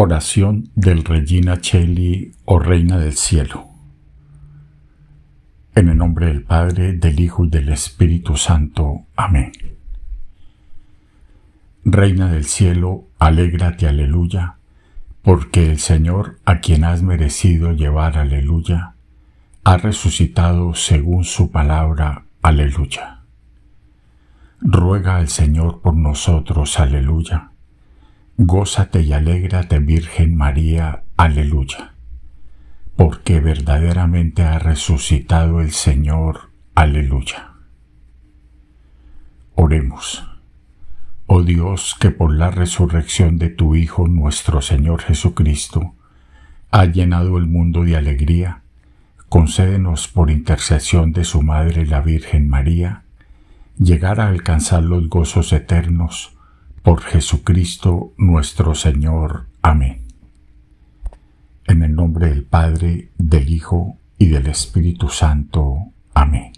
Oración del Regina Cheli o Reina del Cielo. En el nombre del Padre, del Hijo y del Espíritu Santo. Amén. Reina del cielo, alégrate, aleluya, porque el Señor, a quien has merecido llevar aleluya, ha resucitado según su palabra, aleluya. Ruega al Señor por nosotros, aleluya Gózate y alégrate, Virgen María, aleluya, porque verdaderamente ha resucitado el Señor, aleluya. Oremos. Oh Dios, que por la resurrección de tu Hijo nuestro Señor Jesucristo, ha llenado el mundo de alegría, concédenos por intercesión de su Madre la Virgen María, llegar a alcanzar los gozos eternos, por Jesucristo nuestro Señor. Amén. En el nombre del Padre, del Hijo y del Espíritu Santo. Amén.